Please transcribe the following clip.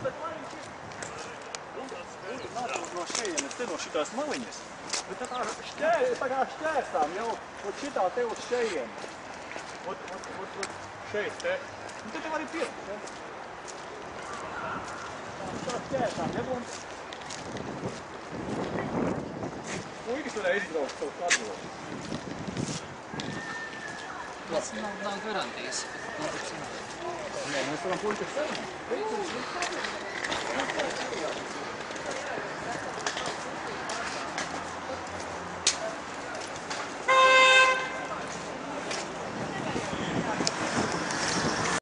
No šejienes, te no šitās maliņas. Bet tā kā šķēr, tā kā šķērstām jau, un šitā te uz šejienes. Ot, ot, ot, ot, šeit te. Un te tev arī piet, te. Tā šķērstām, ja domas. Puikas varēja izbraukt savu atdošanu. nas na, na werandę jest podpinane. Nie, no to na półce wcale.